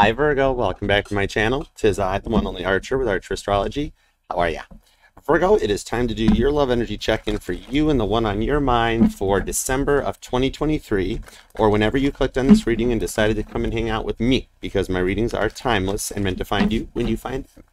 Hi Virgo, welcome back to my channel. Tis I, the one only Archer with Archer Astrology. How are ya? Virgo, it is time to do your love energy check-in for you and the one on your mind for December of 2023, or whenever you clicked on this reading and decided to come and hang out with me, because my readings are timeless and meant to find you when you find them.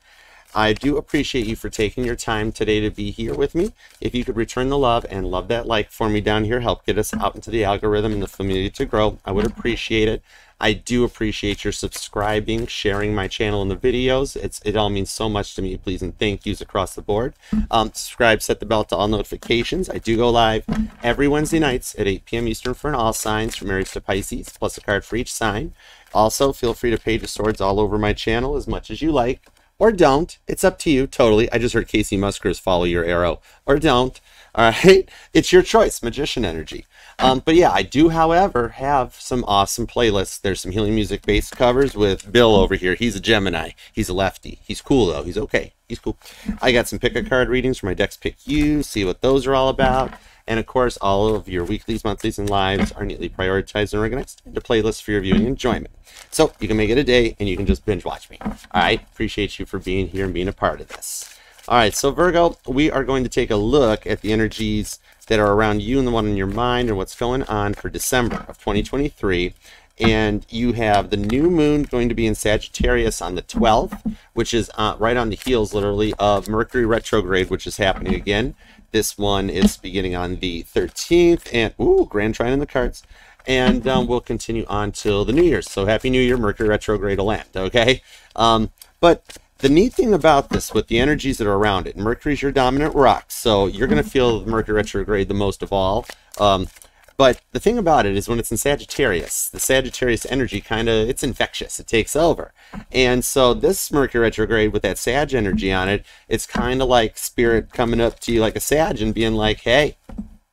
I do appreciate you for taking your time today to be here with me. If you could return the love and love that like for me down here, help get us out into the algorithm and the community to grow, I would appreciate it. I do appreciate your subscribing, sharing my channel and the videos. It's It all means so much to me. Please and thank yous across the board. Um, subscribe, set the bell to all notifications. I do go live every Wednesday nights at 8 p.m. Eastern for an all signs from Aries to Pisces, plus a card for each sign. Also, feel free to page of swords all over my channel as much as you like or don't. It's up to you totally. I just heard Kacey Musgraves follow your arrow or don't. All right, it's your choice, magician energy. Um, but yeah, I do, however, have some awesome playlists. There's some healing music based covers with Bill over here. He's a Gemini. He's a lefty. He's cool though. He's okay. He's cool. I got some pick a card readings for my decks pick you. See what those are all about. And of course, all of your weeklies, monthlies, and lives are neatly prioritized and organized into playlists for your viewing enjoyment. So you can make it a day and you can just binge watch me. All right. Appreciate you for being here and being a part of this. All right. So, Virgo, we are going to take a look at the energies that are around you and the one in your mind and what's going on for December of 2023 and you have the new moon going to be in Sagittarius on the 12th, which is uh, right on the heels, literally, of Mercury retrograde, which is happening again. This one is beginning on the 13th, and ooh, Grand Trine in the cards. And um, we'll continue on till the New Year's. So Happy New Year, Mercury retrograde end, okay? Um, but the neat thing about this, with the energies that are around it, Mercury's your dominant rock, so you're going to feel Mercury retrograde the most of all. Um, but the thing about it is when it's in Sagittarius, the Sagittarius energy kind of, it's infectious. It takes over. And so this Mercury retrograde with that Sag energy on it, it's kind of like spirit coming up to you like a Sag and being like, hey,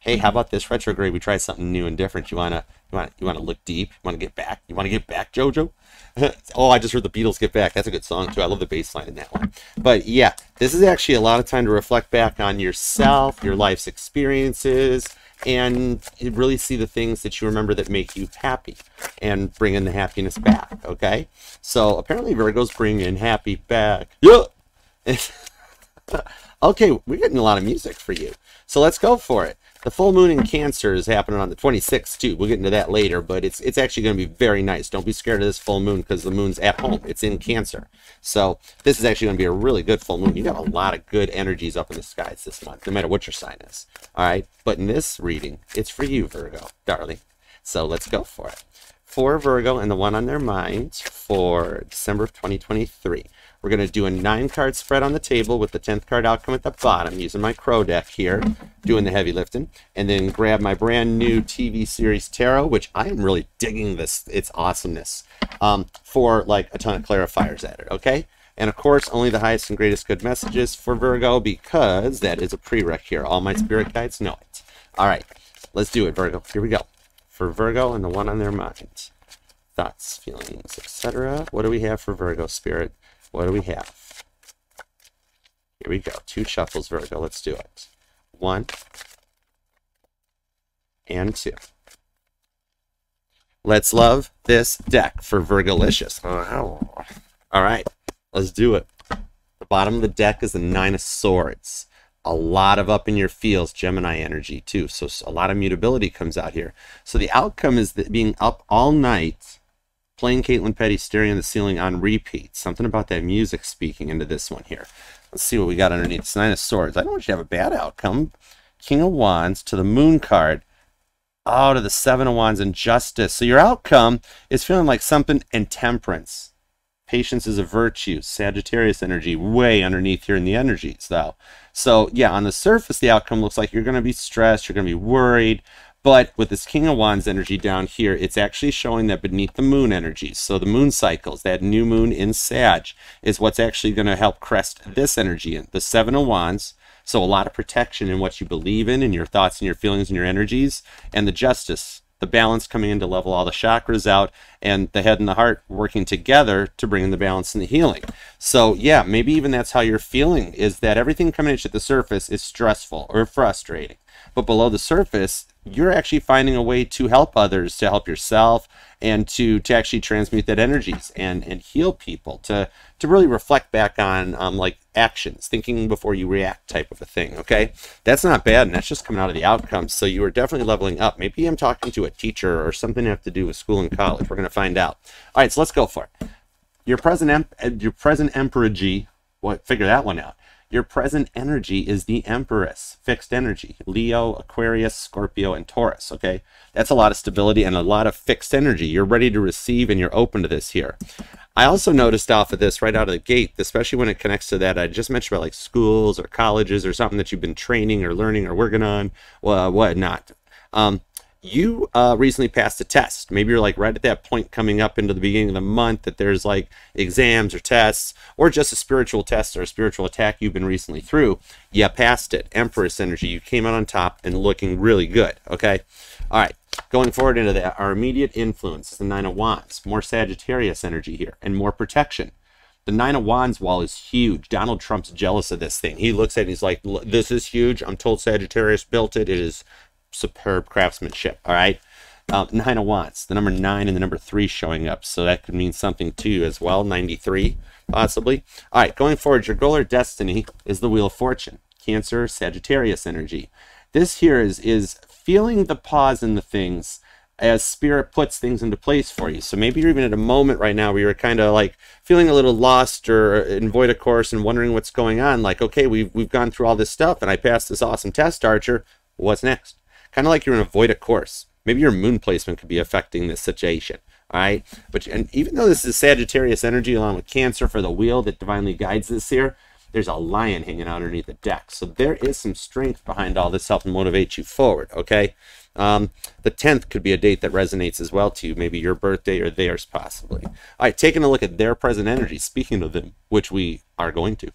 hey, how about this retrograde? We try something new and different. You want to, you wanna you want to look deep? You want to get back? You want to get back, Jojo? oh, I just heard the Beatles get back. That's a good song too. I love the bass line in that one. But yeah, this is actually a lot of time to reflect back on yourself, your life's experiences, and really see the things that you remember that make you happy and bring in the happiness back. Okay, so apparently Virgos bring in happy back. Yeah. okay, we're getting a lot of music for you, so let's go for it. The full moon in Cancer is happening on the 26th too. We'll get into that later, but it's it's actually going to be very nice. Don't be scared of this full moon because the moon's at home. It's in Cancer. So this is actually going to be a really good full moon. You got a lot of good energies up in the skies this month, no matter what your sign is. All right, but in this reading, it's for you, Virgo, darling. So let's go for it. For Virgo and the one on their mind for December of 2023. We're going to do a nine card spread on the table with the 10th card outcome at the bottom using my Crow deck here, doing the heavy lifting, and then grab my brand new TV series Tarot, which I am really digging this, its awesomeness, um, for like a ton of clarifiers at it, okay? And of course, only the highest and greatest good messages for Virgo because that is a prereq here. All my spirit guides know it. All right, let's do it, Virgo. Here we go. For Virgo and the one on their mind. Thoughts, feelings, etc. What do we have for Virgo spirit? What do we have? Here we go. Two shuffles, Virgo. Let's do it. One and two. Let's love this deck for Virgolicious. All right, let's do it. The bottom of the deck is the Nine of Swords. A lot of up in your feels, Gemini energy too. So a lot of mutability comes out here. So the outcome is that being up all night playing Caitlin Petty staring at the ceiling on repeat. Something about that music speaking into this one here. Let's see what we got underneath. It's Nine of Swords. I don't want you to have a bad outcome. King of Wands to the Moon card. Oh, to the Seven of Wands and Justice. So your outcome is feeling like something and Temperance. Patience is a virtue. Sagittarius energy way underneath here in the energies, though. So yeah, on the surface, the outcome looks like you're going to be stressed. You're going to be worried. But with this King of Wands energy down here, it's actually showing that beneath the moon energies, so the moon cycles, that new moon in Sag, is what's actually going to help crest this energy in. The Seven of Wands, so a lot of protection in what you believe in, and your thoughts and your feelings and your energies, and the Justice, the balance coming in to level all the chakras out, and the head and the heart working together to bring in the balance and the healing. So yeah, maybe even that's how you're feeling, is that everything coming at you at the surface is stressful or frustrating But below the surface, you're actually finding a way to help others, to help yourself, and to to actually transmute that energies and and heal people. To to really reflect back on um, like actions, thinking before you react, type of a thing. Okay, that's not bad, and that's just coming out of the outcomes. So you are definitely leveling up. Maybe I'm talking to a teacher or something to have to do with school and college. We're gonna find out. All right, so let's go for it. Your present em- your present emperor G. what figure that one out. Your present energy is the Empress, fixed energy. Leo, Aquarius, Scorpio, and Taurus. Okay, that's a lot of stability and a lot of fixed energy. You're ready to receive and you're open to this here. I also noticed off of this right out of the gate, especially when it connects to that I just mentioned about like schools or colleges or something that you've been training or learning or working on, well, whatnot. Um, you uh, recently passed a test. Maybe you're like right at that point coming up into the beginning of the month that there's like exams or tests or just a spiritual test or a spiritual attack you've been recently through. You passed it. Empress energy. You came out on top and looking really good. Okay. All right. Going forward into that, our immediate influence is the Nine of Wands. More Sagittarius energy here and more protection. The Nine of Wands wall is huge. Donald Trump's jealous of this thing. He looks at it he's like, this is huge. I'm told Sagittarius built it. It is superb craftsmanship. All right. Um, nine of Wands, the number nine and the number three showing up. So that could mean something too as well. 93, possibly. All right, going forward, your goal or destiny is the Wheel of Fortune. Cancer, Sagittarius energy. This here is is feeling the pause in the things as spirit puts things into place for you. So maybe you're even at a moment right now where you're kind of like feeling a little lost or in void of course and wondering what's going on. Like, okay, we've we've gone through all this stuff and I passed this awesome test, Archer. What's next? Kind of like you're in a void of course. Maybe your moon placement could be affecting this situation. All right. But and even though this is Sagittarius energy along with Cancer for the wheel that divinely guides this here, there's a lion hanging out underneath the deck. So there is some strength behind all this helping motivate you forward. Okay. Um, the 10th could be a date that resonates as well to you, maybe your birthday or theirs possibly. All right, taking a look at their present energy, speaking of them, which we are going to.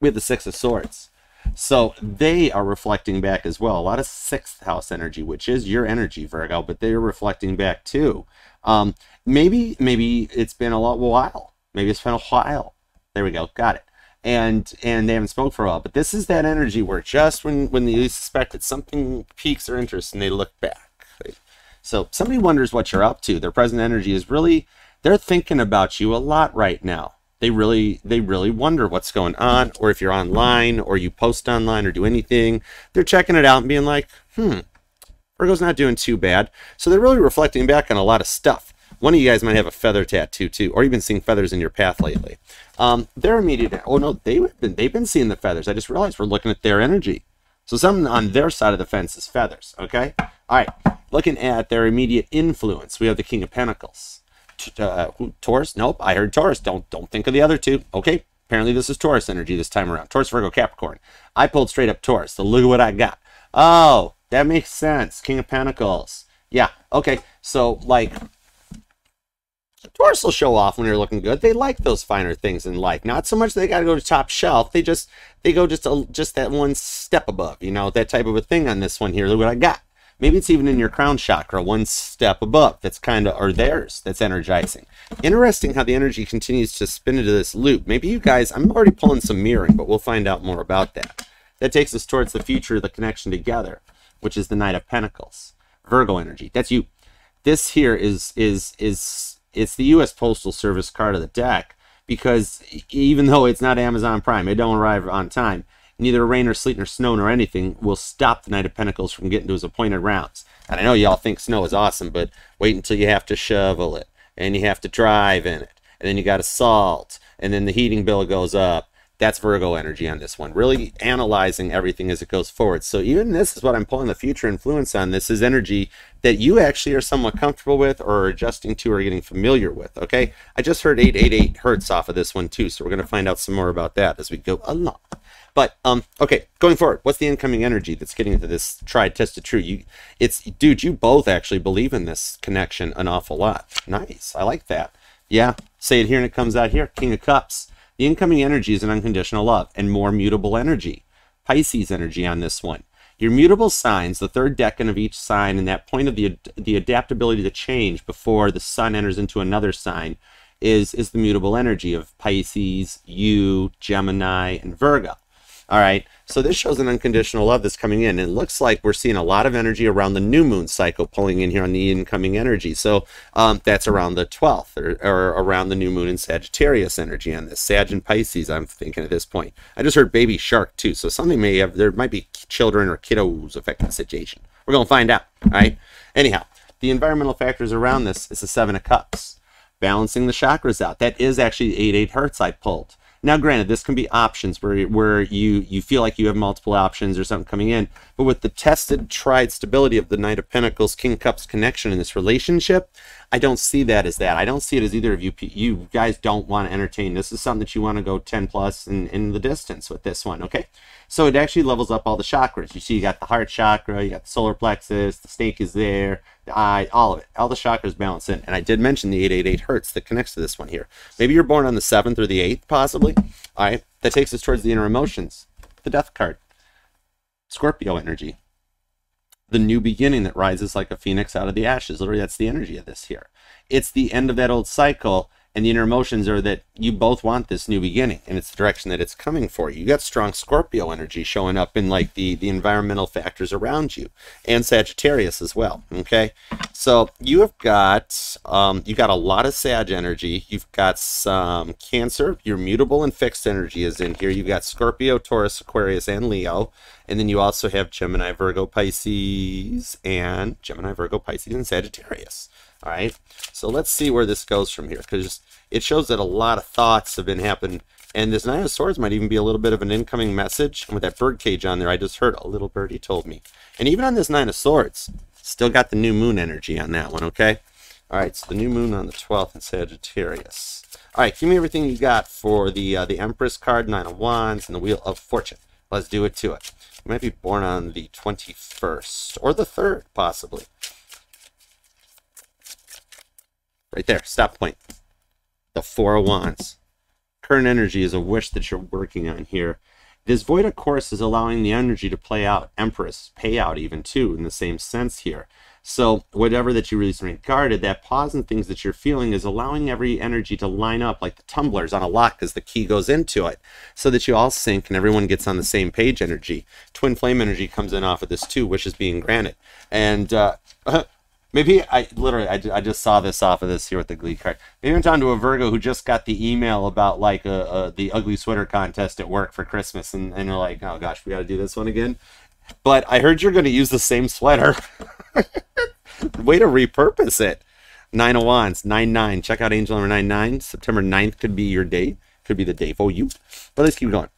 We have the Six of Swords. So they are reflecting back as well. A lot of sixth house energy, which is your energy, Virgo, but they're reflecting back too. Um, maybe, maybe it's been a lot while. Maybe it's been a while. There we go. Got it. And and they haven't spoke for a while. But this is that energy where just when when they suspect that something piques their interest and they look back. So somebody wonders what you're up to. Their present energy is really they're thinking about you a lot right now they really they really wonder what's going on or if you're online or you post online or do anything they're checking it out and being like hmm virgo's not doing too bad. So they're really reflecting back on a lot of stuff. One of you guys might have a feather tattoo too or you've been seeing feathers in your path lately. Um, their immediate oh no they've been they've been seeing the feathers. I just realized we're looking at their energy. So something on their side of the fence is feathers okay? All right looking at their immediate influence we have the king of pentacles uh, Taurus? Nope, I heard Taurus. Don't don't think of the other two. Okay, apparently this is Taurus energy this time around. Taurus, Virgo, Capricorn. I pulled straight up Taurus. So look at what I got. Oh, that makes sense. King of Pentacles. Yeah. Okay. So like. Taurus will show off when you're looking good. They like those finer things in life. Not so much they got to go to top shelf. They just they go just a, just that one step above. You know that type of a thing on this one here. Look what I got. Maybe it's even in your crown chakra, one step above, that's kind of, or theirs, that's energizing. Interesting how the energy continues to spin into this loop. Maybe you guys, I'm already pulling some mirroring, but we'll find out more about that. That takes us towards the future, of the connection together, which is the Knight of Pentacles. Virgo energy, that's you. This here is, is, is, it's the U.S. Postal Service card of the deck because even though it's not Amazon Prime, it don't arrive on time, neither rain or sleet nor snow nor anything will stop the Knight of Pentacles from getting to his appointed rounds. And I know y'all think snow is awesome, but wait until you have to shovel it, and you have to drive in it, and then you got to salt, and then the heating bill goes up. That's Virgo energy on this one. Really analyzing everything as it goes forward. So even this is what I'm pulling the future influence on. This is energy that you actually are somewhat comfortable with or adjusting to or getting familiar with. Okay. I just heard 888 hertz off of this one too. So we're going to find out some more about that as we go along. But um, okay, going forward, what's the incoming energy that's getting into this tried, tested, true? You, it's dude, you both actually believe in this connection an awful lot. Nice, I like that. Yeah, say it here and it comes out here. King of Cups. The incoming energy is an unconditional love and more mutable energy. Pisces energy on this one. Your mutable signs, the third decan of each sign, and that point of the the adaptability to change before the sun enters into another sign, is is the mutable energy of Pisces, you, Gemini, and Virgo. All right. So this shows an unconditional love that's coming in. It looks like we're seeing a lot of energy around the new moon cycle pulling in here on the incoming energy. So um, that's around the 12th or, or, around the new moon in Sagittarius energy on this. Sag and Pisces, I'm thinking at this point. I just heard baby shark too. So something may have, there might be children or kiddos affecting the situation. We're going to find out. All right. Anyhow, the environmental factors around this is the Seven of Cups. Balancing the chakras out. That is actually 8 8 hertz I pulled. Now, granted, this can be options where, where you, you feel like you have multiple options or something coming in, but with the tested, tried stability of the Knight of Pentacles, King Cups connection in this relationship, I don't see that as that. I don't see it as either of you. You guys don't want to entertain. This is something that you want to go 10 plus in, in the distance with this one, okay? So it actually levels up all the chakras. You see, you got the heart chakra, you got the solar plexus, the snake is there, the eye, all of it. All the chakras balance in. And I did mention the 888 hertz that connects to this one here. Maybe you're born on the 7th or the 8th, possibly. All right, that takes us towards the inner emotions. The death card. Scorpio energy the new beginning that rises like a phoenix out of the ashes. Literally, that's the energy of this here. It's the end of that old cycle, and the inner emotions are that you both want this new beginning, and it's the direction that it's coming for you. You got strong Scorpio energy showing up in like the the environmental factors around you, and Sagittarius as well. Okay, so you have got um, you got a lot of Sag energy. You've got some Cancer. Your mutable and fixed energy is in here. You've got Scorpio, Taurus, Aquarius, and Leo. And then you also have Gemini, Virgo, Pisces, and Gemini, Virgo, Pisces, and Sagittarius. All right. So let's see where this goes from here because it shows that a lot of thoughts have been happening. And this Nine of Swords might even be a little bit of an incoming message. And with that bird cage on there, I just heard a little birdie told me. And even on this Nine of Swords, still got the new moon energy on that one, okay? All right, so the new moon on the 12th in Sagittarius. All right, give me everything you got for the uh, the Empress card, Nine of Wands, and the Wheel of Fortune. Let's do it to it. You might be born on the 21st or the 3rd, possibly. Right there, stop point. The Four of Wands. Current energy is a wish that you're working on here. This void, of course, is allowing the energy to play out. Empress, pay out even too, in the same sense here. So whatever that you recently regarded, that pause and things that you're feeling is allowing every energy to line up like the tumblers on a lock as the key goes into it, so that you all sync and everyone gets on the same page energy. Twin flame energy comes in off of this too, which wishes being granted. And uh, maybe I literally I, I just saw this off of this here with the Glee card. Maybe I'm talking to a Virgo who just got the email about like a, a the ugly sweater contest at work for Christmas, and, and they're like, oh gosh, we got to do this one again. But I heard you're going to use the same sweater. Way to repurpose it. Nine of Wands, 9 9. Check out angel number 9 9. September 9th could be your day. Could be the day for you. But let's keep going.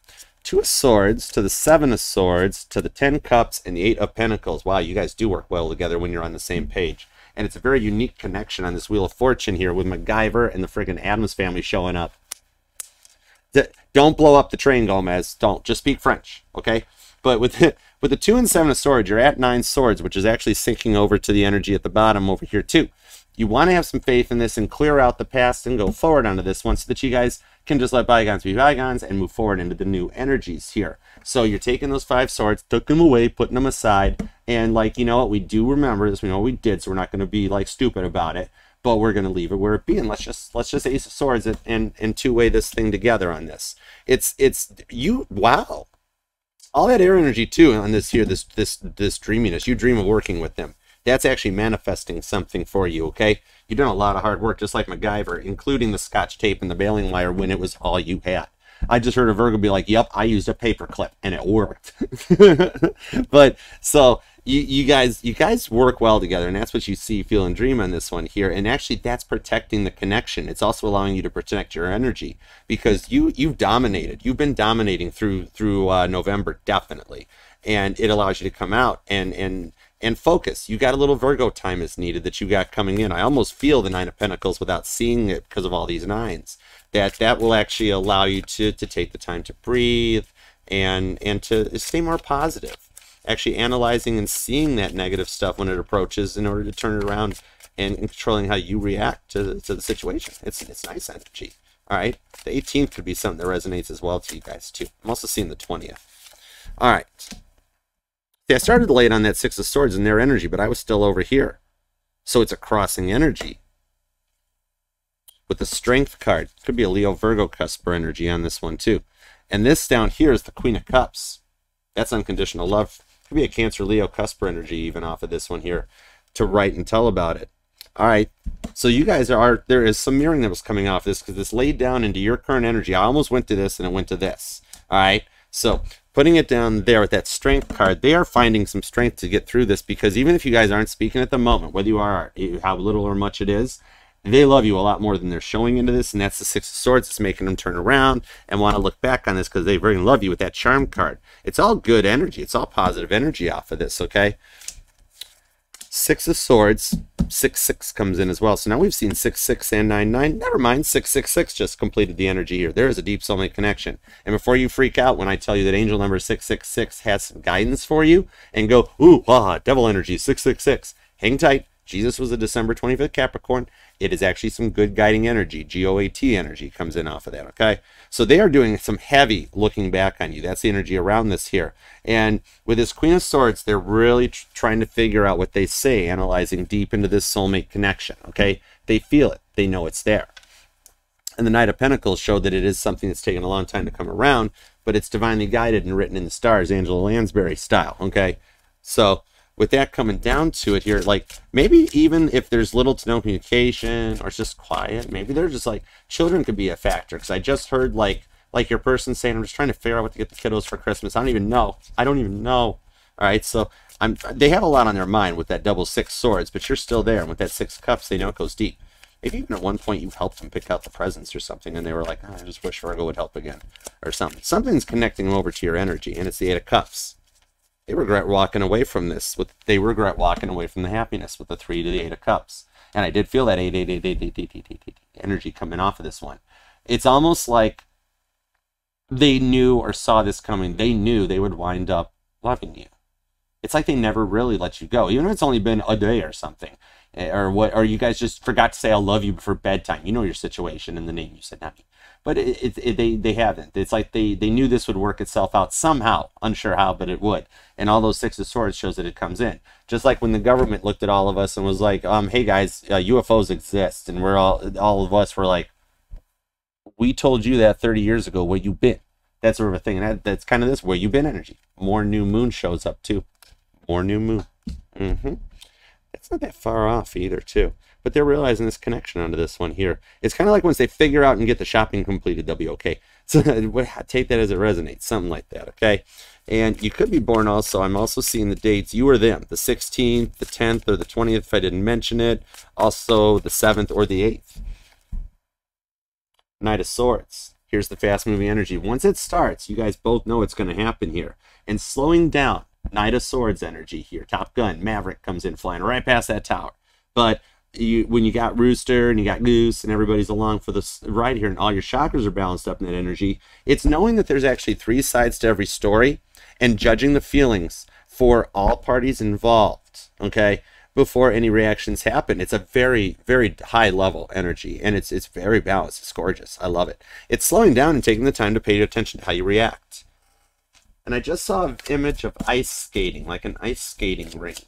Two of Swords to the Seven of Swords to the Ten Cups and the Eight of Pentacles. Wow, you guys do work well together when you're on the same page. And it's a very unique connection on this Wheel of Fortune here with MacGyver and the friggin' Addams Family showing up. Don't blow up the train, Gomez. Don't. Just speak French, okay? But with the, with the two and seven of swords, you're at nine swords, which is actually sinking over to the energy at the bottom over here too. You want to have some faith in this and clear out the past and go forward onto this one so that you guys can just let bygones be bygones and move forward into the new energies here. So you're taking those five swords, took them away, putting them aside, and like, you know what, we do remember this, we know what we did, so we're not going to be like stupid about it, but we're going to leave it where it be, and let's just, let's just ace of swords and, and, and two-way this thing together on this. It's, it's, you, wow, all that air energy too on this here, this this this dreaminess. You dream of working with them. That's actually manifesting something for you. Okay, you've done a lot of hard work, just like MacGyver, including the Scotch tape and the baling wire when it was all you had. I just heard a Virgo be like, "Yep, I used a paperclip and it worked." but so you you guys you guys work well together, and that's what you see, feel, and dream on this one here. And actually, that's protecting the connection. It's also allowing you to protect your energy because you you've dominated. You've been dominating through through uh, November definitely, and it allows you to come out and and and focus. You got a little Virgo time is needed that you got coming in. I almost feel the Nine of Pentacles without seeing it because of all these nines. That that will actually allow you to to take the time to breathe and and to stay more positive actually analyzing and seeing that negative stuff when it approaches in order to turn it around and, and controlling how you react to, to the situation. It's, it's nice energy. All right. The 18th could be something that resonates as well to you guys, too. I'm also seeing the 20th. All right. See, I started late on that Six of Swords and their energy, but I was still over here. So it's a crossing energy. With the Strength card, could be a Leo Virgo cusper energy on this one, too And this down here is the Queen of Cups. That's unconditional love. Could be a Cancer Leo cusper energy even off of this one here to write and tell about it. All right. So you guys are there is some mirroring that was coming off this because this laid down into your current energy. I almost went to this and it went to this. All right. So putting it down there with that strength card, they are finding some strength to get through this because even if you guys aren't speaking at the moment, whether you are how little or much it is, they love you a lot more than they're showing into this, and that's the Six of Swords. It's making them turn around and want to look back on this because they really love you with that Charm card. It's all good energy. It's all positive energy off of this, okay? Six of Swords, six six comes in as well. So now we've seen six six and nine nine. Never mind, six six six just completed the energy here. There is a deep soulmate connection. And before you freak out when I tell you that angel number six six six has some guidance for you, and go ooh ah devil energy six six six. Hang tight. Jesus was a December 25th Capricorn. It is actually some good guiding energy. GOAT energy comes in off of that. Okay. So they are doing some heavy looking back on you. That's the energy around this here. And with this Queen of Swords, they're really tr- trying to figure out what they say, analyzing deep into this soulmate connection. Okay. They feel it, they know it's there. And the Knight of Pentacles showed that it is something that's taken a long time to come around, but it's divinely guided and written in the stars, Angela Lansbury style. Okay. So with that coming down to it here, like maybe even if there's little to no communication or it's just quiet, maybe they're just like children could be a factor. Because I just heard like like your person saying, I'm just trying to figure out what to get the kiddos for Christmas. I don't even know. I don't even know. All right, so I'm they have a lot on their mind with that double six swords, but you're still there. And with that six cups, they know it goes deep. Maybe even at one point you've helped them pick out the presents or something, and they were like, oh, I just wish Virgo would help again, or something. Something's connecting them over to your energy, and it's the Eight of Cups they regret walking away from this. With they regret walking away from the happiness with the three to the eight of cups. And I did feel that eight, eight, eight, eight, eight, eight, eight, eight, eight energy coming off of this one. It's almost like they knew or saw this coming. They knew they would wind up loving you. It's like they never really let you go, even if it's only been a day or something, eh, or what, or you guys just forgot to say "I love you" before bedtime. You know your situation and the name you said, not me but it, it, it, they they haven't. It's like they they knew this would work itself out somehow, unsure how, but it would. And all those six of swords shows that it comes in. Just like when the government looked at all of us and was like, um, hey guys, uh, UFOs exist, and we're all all of us were like, we told you that 30 years ago. Where you been? That sort of a thing. And that, that's kind of this where you been energy. More new moon shows up too. More new moon. Mm-hmm. It's not that far off either, too but they're realizing this connection onto this one here. It's kind of like once they figure out and get the shopping completed, they'll be okay. So take that as it resonates, something like that, okay? And you could be born also, I'm also seeing the dates, you or them, the 16th, the 10th, or the 20th, if I didn't mention it, also the 7th or the 8th. Knight of Swords. Here's the fast moving energy. Once it starts, you guys both know it's going to happen here. And slowing down, Knight of Swords energy here. Top Gun, Maverick comes in flying right past that tower. But you when you got Rooster and you got Goose and everybody's along for this ride here and all your chakras are balanced up in that energy, it's knowing that there's actually three sides to every story and judging the feelings for all parties involved. Okay. Before any reactions happen, it's a very, very high level energy, and it's it's very balanced. It's gorgeous. I love it. It's slowing down and taking the time to pay attention to how you react. And I just saw an image of ice skating, like an ice skating rink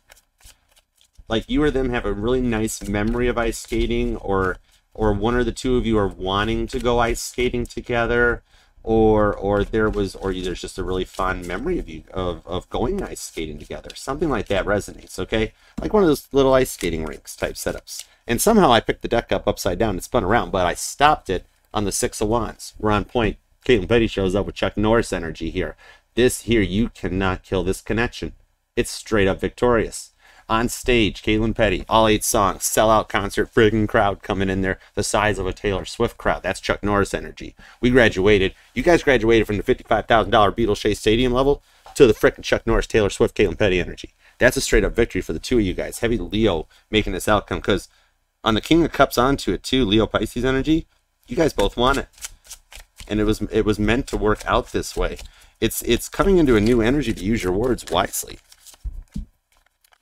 like you or them have a really nice memory of ice skating or or one or the two of you are wanting to go ice skating together or or there was or there's just a really fond memory of you of, of going ice skating together. Something like that resonates okay? Like one of those little ice skating rinks type setups. And somehow i picked the deck up upside down and spun around but i stopped it on the six of wands. We're on point. Caitlin petty shows up with chuck norris energy here. This here you cannot kill this connection. It's straight up victorious on stage, Caitlin Petty, all eight songs, sellout concert, friggin' crowd coming in there, the size of a Taylor Swift crowd. That's Chuck Norris energy. We graduated. You guys graduated from the $55,000 Beatle Shea Stadium level to the frickin' Chuck Norris, Taylor Swift, Caitlin Petty energy. That's a straight up victory for the two of you guys. Heavy Leo making this outcome because on the King of Cups onto it too, Leo Pisces energy, you guys both want it. And it was it was meant to work out this way. It's it's coming into a new energy to use your words wisely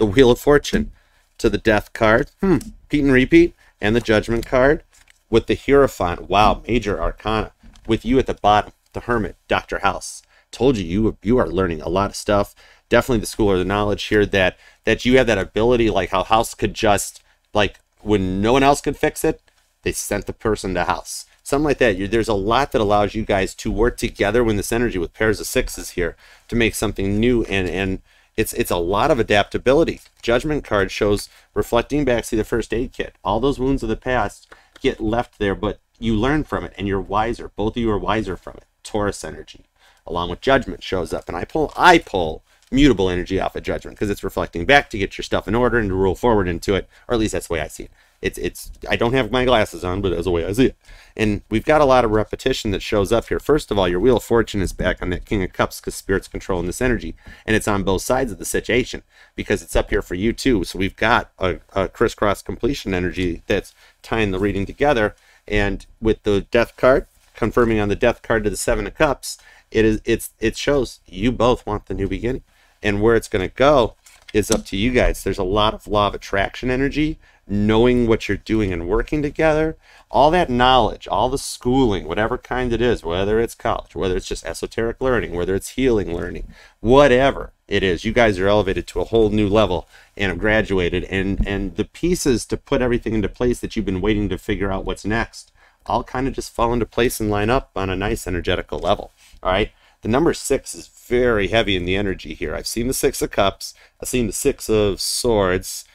the Wheel of Fortune to the Death card, hmm, Pete and repeat, and the Judgment card with the Hierophant. Wow, major arcana. With you at the bottom, the Hermit, Dr. House. Told you you you are learning a lot of stuff. Definitely the school of the knowledge here that that you have that ability, like how House could just like when no one else could fix it, they sent the person to House. something like that. You're, there's a lot that allows you guys to work together when this energy with pairs of sixes here to make something new and and it's it's a lot of adaptability. Judgment card shows reflecting back, see the first aid kit. All those wounds of the past get left there, but you learn from it and you're wiser. Both of you are wiser from it. Taurus energy, along with judgment, shows up, and I pull I pull mutable energy off of judgment because it's reflecting back to get your stuff in order and to roll forward into it, or at least that's the way I see it. It's it's I don't have my glasses on, but that's the way I see it. And we've got a lot of repetition that shows up here. First of all, your Wheel of Fortune is back on that King of Cups because Spirit's controlling this energy, and it's on both sides of the situation because it's up here for you too. So we've got a, a crisscross completion energy that's tying the reading together. And with the Death card confirming on the Death card to the Seven of Cups, it is it's it shows you both want the new beginning, and where it's going to go is up to you guys. There's a lot of law of attraction energy knowing what you're doing and working together, all that knowledge, all the schooling, whatever kind it is, whether it's college, whether it's just esoteric learning, whether it's healing learning, whatever it is, you guys are elevated to a whole new level and have graduated and and the pieces to put everything into place that you've been waiting to figure out what's next all kind of just fall into place and line up on a nice energetical level. All right. The number six is very heavy in the energy here. I've seen the six of cups. I've seen the six of swords.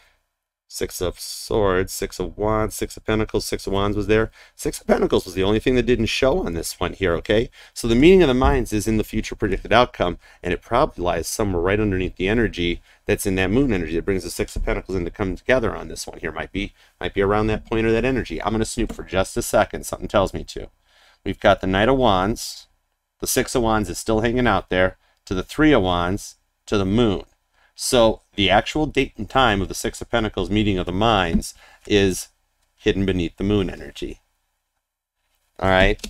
Six of Swords, Six of Wands, Six of Pentacles, Six of Wands was there. Six of Pentacles was the only thing that didn't show on this one here, okay? So the meaning of the minds is in the future predicted outcome, and it probably lies somewhere right underneath the energy that's in that moon energy that brings the Six of Pentacles in to come together on this one here. Might be, might be around that point or that energy. I'm going to snoop for just a second. Something tells me to. We've got the Knight of Wands. The Six of Wands is still hanging out there. To the Three of Wands. To the Moon. So the actual date and time of the Six of Pentacles meeting of the minds is hidden beneath the moon energy. All right.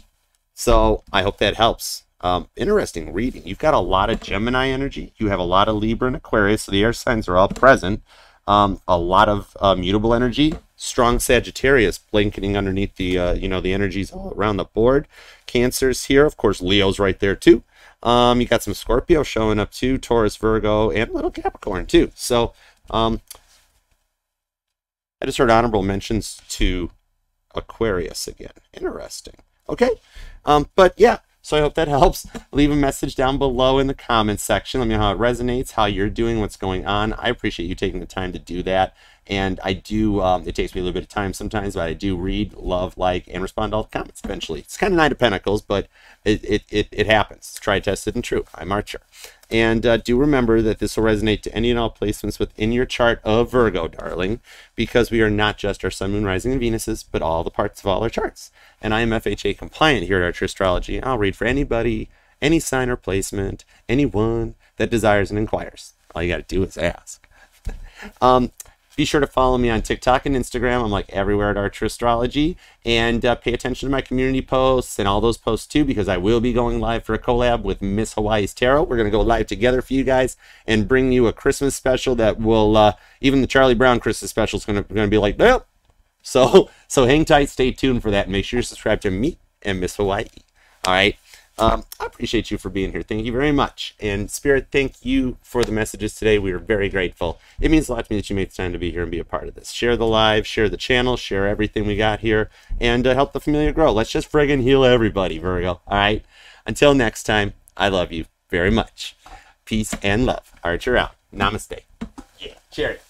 So I hope that helps. Um, interesting reading. You've got a lot of Gemini energy. You have a lot of Libra and Aquarius. So the air signs are all present. Um, a lot of uh, mutable energy. Strong Sagittarius blanketing underneath the, uh, you know, the energies all around the board. Cancers here. Of course, Leo's right there too. Um, you got some Scorpio showing up too, Taurus, Virgo, and a little Capricorn too. So um, I just heard honorable mentions to Aquarius again. Interesting. Okay. Um, but yeah, so I hope that helps. Leave a message down below in the comments section. Let me know how it resonates, how you're doing, what's going on. I appreciate you taking the time to do that. And I do, um, it takes me a little bit of time sometimes, but I do read, love, like, and respond to all the comments eventually. It's kind of Knight of Pentacles, but it, it, it, it happens. Try, tested, and true. I'm Archer. And uh, do remember that this will resonate to any and all placements within your chart of Virgo, darling, because we are not just our Sun, Moon, Rising, and Venuses, but all the parts of all our charts. And I am FHA compliant here at Archer Astrology. I'll read for anybody, any sign or placement, anyone that desires and inquires. All you got to do is ask. um, be sure to follow me on TikTok and Instagram. I'm like everywhere at Archer Astrology. And uh, pay attention to my community posts and all those posts too, because I will be going live for a collab with Miss Hawaii's Tarot. We're going to go live together for you guys and bring you a Christmas special that will, uh, even the Charlie Brown Christmas special is going to be like, nope. So, so hang tight, stay tuned for that. Make sure you subscribe to me and Miss Hawaii. All right. Um, I appreciate you for being here. Thank you very much. And Spirit, thank you for the messages today. We are very grateful. It means a lot to me that you made the time to be here and be a part of this. Share the live, share the channel, share everything we got here, and uh, help the familiar grow. Let's just friggin' heal everybody, Virgo. All right? Until next time, I love you very much. Peace and love. Archer out. Namaste. Yeah. Cheers.